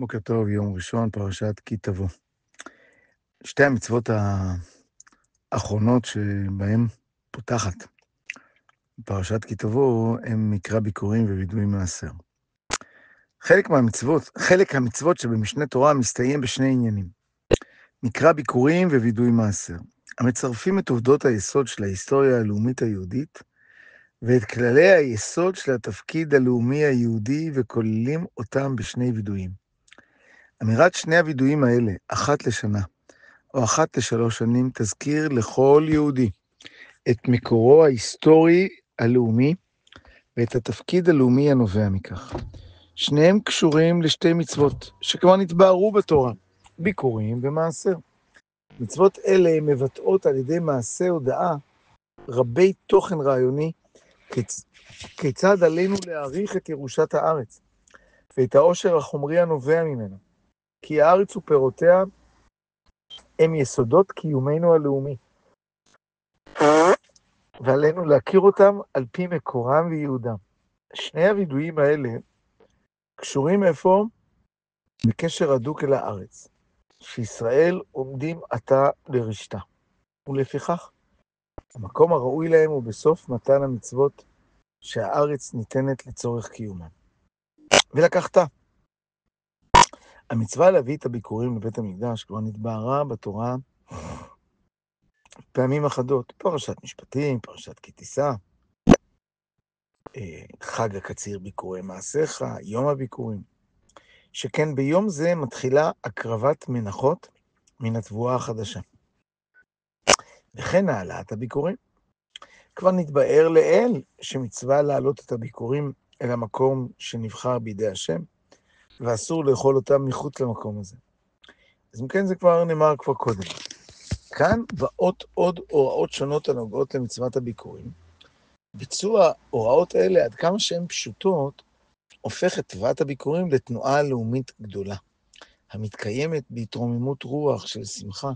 בוקר טוב, יום ראשון, פרשת כי תבוא. שתי המצוות האחרונות שבהן פותחת פרשת כי תבוא, הם מקרא ביקורים ווידוי מעשר. חלק מהמצוות, חלק המצוות שבמשנה תורה מסתיים בשני עניינים. מקרא ביקורים ווידוי מעשר, המצרפים את עובדות היסוד של ההיסטוריה הלאומית היהודית ואת כללי היסוד של התפקיד הלאומי היהודי וכוללים אותם בשני וידויים. אמירת שני הווידויים האלה, אחת לשנה או אחת לשלוש שנים, תזכיר לכל יהודי את מקורו ההיסטורי הלאומי ואת התפקיד הלאומי הנובע מכך. שניהם קשורים לשתי מצוות שכבר נתבהרו בתורה, ביקורים ומעשר. מצוות אלה מבטאות על ידי מעשה הודאה רבי תוכן רעיוני, כיצ... כיצד עלינו להעריך את ירושת הארץ ואת העושר החומרי הנובע ממנו. כי הארץ ופירותיה הם יסודות קיומנו הלאומי. ועלינו להכיר אותם על פי מקורם וייעודם. שני הווידויים האלה קשורים איפה? בקשר הדוק אל הארץ, שישראל עומדים עתה לרשתה. ולפיכך, המקום הראוי להם הוא בסוף מתן המצוות שהארץ ניתנת לצורך קיומן. ולקחת. המצווה להביא את הביקורים לבית המקדש כבר נתבהרה בתורה פעמים אחדות, פרשת משפטים, פרשת כי תישא, אה, חג הקציר ביקורי מעשיך, יום הביקורים. שכן ביום זה מתחילה הקרבת מנחות מן התבואה החדשה. וכן העלאת הביקורים. כבר נתבאר לאל שמצווה להעלות את הביקורים אל המקום שנבחר בידי השם, ואסור לאכול אותם מחוץ למקום הזה. אז אם כן, זה כבר נאמר כבר קודם. כאן באות עוד הוראות שונות הנוגעות למצוות הביקורים. ביצוע הוראות אלה, עד כמה שהן פשוטות, הופך את תבואת הביקורים לתנועה לאומית גדולה, המתקיימת בהתרוממות רוח של שמחה,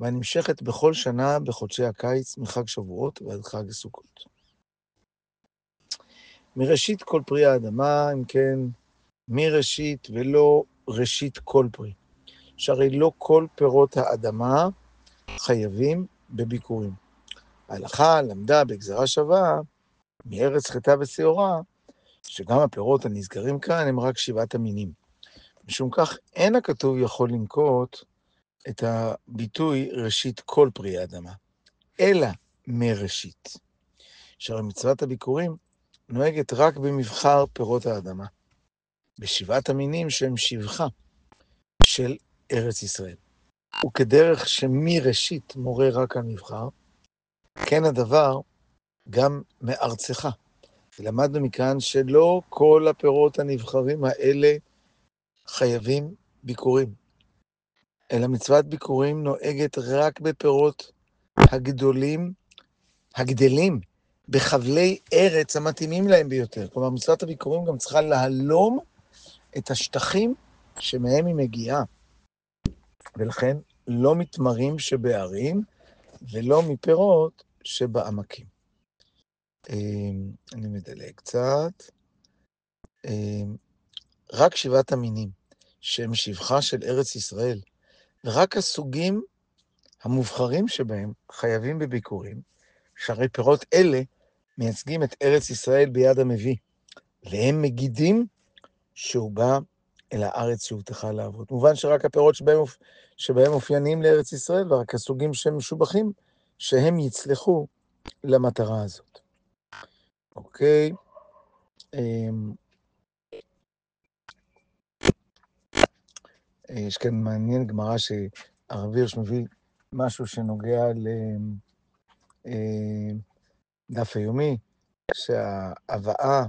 והנמשכת בכל שנה בחודשי הקיץ, מחג שבועות ועד חג הסוכות. מראשית כל פרי האדמה, אם כן, מראשית ולא ראשית כל פרי. שהרי לא כל פירות האדמה חייבים בביקורים. ההלכה למדה בגזרה שווה, מארץ חטא ושעורה, שגם הפירות הנזכרים כאן הם רק שבעת המינים. משום כך, אין הכתוב יכול לנקוט את הביטוי ראשית כל פרי האדמה, אלא מראשית. שהרי מצוות הביקורים נוהגת רק במבחר פירות האדמה, בשבעת המינים שהם שבחה של ארץ ישראל. וכדרך שמראשית מורה רק על מבחר, כן הדבר גם מארצך. ולמדנו מכאן שלא כל הפירות הנבחרים האלה חייבים ביקורים, אלא מצוות ביקורים נוהגת רק בפירות הגדולים, הגדלים, בחבלי ארץ המתאימים להם ביותר. כלומר, מצוות הביקורים גם צריכה להלום את השטחים שמהם היא מגיעה. ולכן לא מתמרים שבערים ולא מפירות שבעמקים. אמ, אני מדלג קצת. אמ, רק שבעת המינים, שהם שבחה של ארץ ישראל, ורק הסוגים המובחרים שבהם חייבים בביקורים, שהרי פירות אלה מייצגים את ארץ ישראל ביד המביא, והם מגידים שהוא בא אל הארץ שהובטחה לעבוד. מובן שרק הפירות שבהם, שבהם אופייניים לארץ ישראל, ורק הסוגים שהם משובחים, שהם יצלחו למטרה הזאת. אוקיי? אמ, יש כאן מעניין גמרא שהרב הירש מביא משהו שנוגע לדף אמ, היומי, שההבאה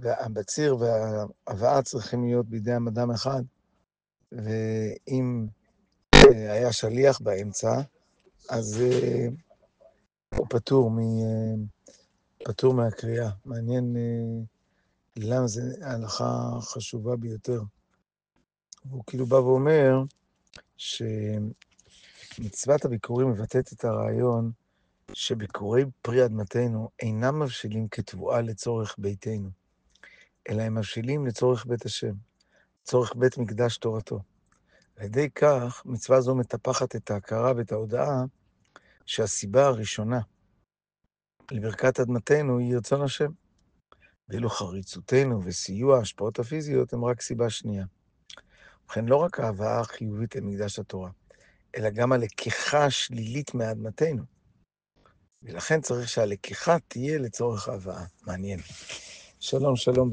והבציר וההבאה צריכים להיות בידי אדם אחד, ואם אה, היה שליח באמצע, אז אה, הוא פטור, מ, אה, פטור מהקריאה. מעניין למה זו הלכה חשובה ביותר. הוא כאילו בא ואומר שמצוות הביקורים מבטאת את הרעיון שביקורי פרי אדמתנו אינם מבשילים כתבואה לצורך ביתנו. אלא הם מבשילים לצורך בית השם. צורך בית מקדש תורתו. על ידי כך, מצווה זו מטפחת את ההכרה ואת ההודעה שהסיבה הראשונה לברכת אדמתנו היא רצון השם. ואילו חריצותנו וסיוע ההשפעות הפיזיות הם רק סיבה שנייה. ובכן, לא רק ההבאה החיובית למקדש התורה, אלא גם הלקיחה השלילית מאדמתנו. ולכן צריך שהלקיחה תהיה לצורך ההבאה. מעניין. שלום, שלום.